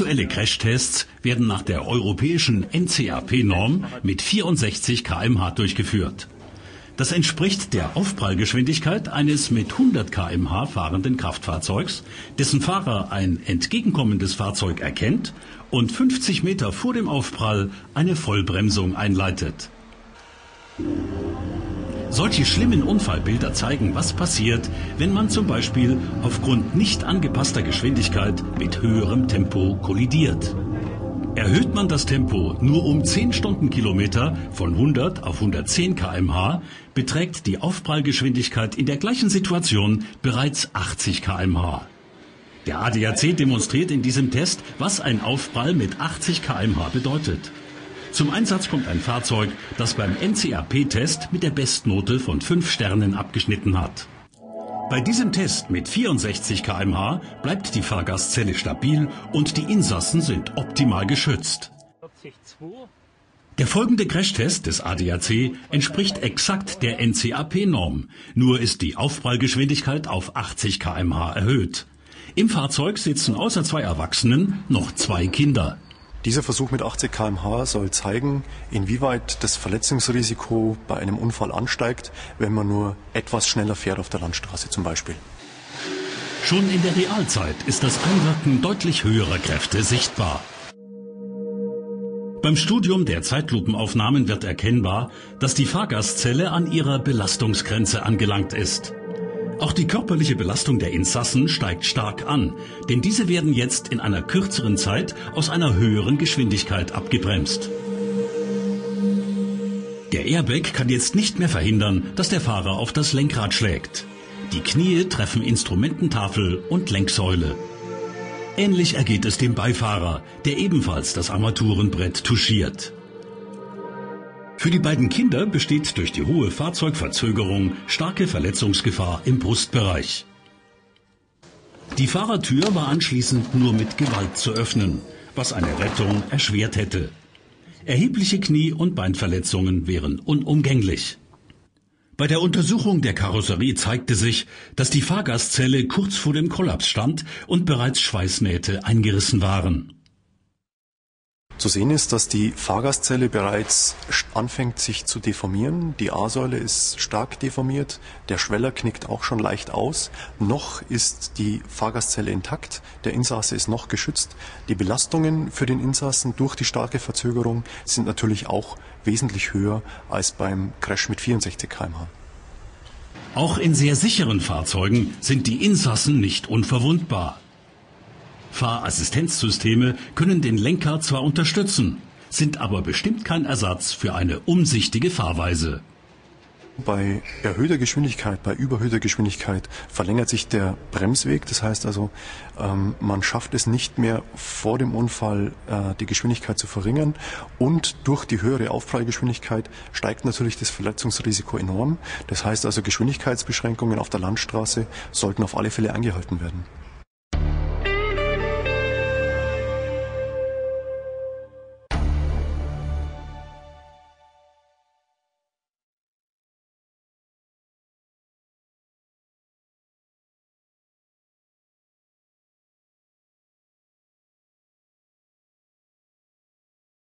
Aktuelle Crashtests werden nach der europäischen NCAP-Norm mit 64 kmh durchgeführt. Das entspricht der Aufprallgeschwindigkeit eines mit 100 kmh fahrenden Kraftfahrzeugs, dessen Fahrer ein entgegenkommendes Fahrzeug erkennt und 50 Meter vor dem Aufprall eine Vollbremsung einleitet. Solche schlimmen Unfallbilder zeigen, was passiert, wenn man zum Beispiel aufgrund nicht angepasster Geschwindigkeit mit höherem Tempo kollidiert. Erhöht man das Tempo nur um 10 Stundenkilometer von 100 auf 110 kmh, beträgt die Aufprallgeschwindigkeit in der gleichen Situation bereits 80 kmh. Der ADAC demonstriert in diesem Test, was ein Aufprall mit 80 kmh bedeutet. Zum Einsatz kommt ein Fahrzeug, das beim NCAP-Test mit der Bestnote von 5 Sternen abgeschnitten hat. Bei diesem Test mit 64 kmh bleibt die Fahrgastzelle stabil und die Insassen sind optimal geschützt. Der folgende Crashtest des ADAC entspricht exakt der NCAP-Norm, nur ist die Aufprallgeschwindigkeit auf 80 kmh erhöht. Im Fahrzeug sitzen außer zwei Erwachsenen noch zwei Kinder. Dieser Versuch mit 80 km/h soll zeigen, inwieweit das Verletzungsrisiko bei einem Unfall ansteigt, wenn man nur etwas schneller fährt auf der Landstraße zum Beispiel. Schon in der Realzeit ist das Einwirken deutlich höherer Kräfte sichtbar. Beim Studium der Zeitlupenaufnahmen wird erkennbar, dass die Fahrgastzelle an ihrer Belastungsgrenze angelangt ist. Auch die körperliche Belastung der Insassen steigt stark an, denn diese werden jetzt in einer kürzeren Zeit aus einer höheren Geschwindigkeit abgebremst. Der Airbag kann jetzt nicht mehr verhindern, dass der Fahrer auf das Lenkrad schlägt. Die Knie treffen Instrumententafel und Lenksäule. Ähnlich ergeht es dem Beifahrer, der ebenfalls das Armaturenbrett touchiert. Für die beiden Kinder besteht durch die hohe Fahrzeugverzögerung starke Verletzungsgefahr im Brustbereich. Die Fahrertür war anschließend nur mit Gewalt zu öffnen, was eine Rettung erschwert hätte. Erhebliche Knie- und Beinverletzungen wären unumgänglich. Bei der Untersuchung der Karosserie zeigte sich, dass die Fahrgastzelle kurz vor dem Kollaps stand und bereits Schweißnähte eingerissen waren. Zu sehen ist, dass die Fahrgastzelle bereits anfängt sich zu deformieren. Die A-Säule ist stark deformiert, der Schweller knickt auch schon leicht aus. Noch ist die Fahrgastzelle intakt, der Insasse ist noch geschützt. Die Belastungen für den Insassen durch die starke Verzögerung sind natürlich auch wesentlich höher als beim Crash mit 64 km/h. Auch in sehr sicheren Fahrzeugen sind die Insassen nicht unverwundbar. Fahrassistenzsysteme können den Lenker zwar unterstützen, sind aber bestimmt kein Ersatz für eine umsichtige Fahrweise. Bei erhöhter Geschwindigkeit, bei überhöhter Geschwindigkeit verlängert sich der Bremsweg. Das heißt also, ähm, man schafft es nicht mehr vor dem Unfall äh, die Geschwindigkeit zu verringern. Und durch die höhere Aufprallgeschwindigkeit steigt natürlich das Verletzungsrisiko enorm. Das heißt also, Geschwindigkeitsbeschränkungen auf der Landstraße sollten auf alle Fälle eingehalten werden.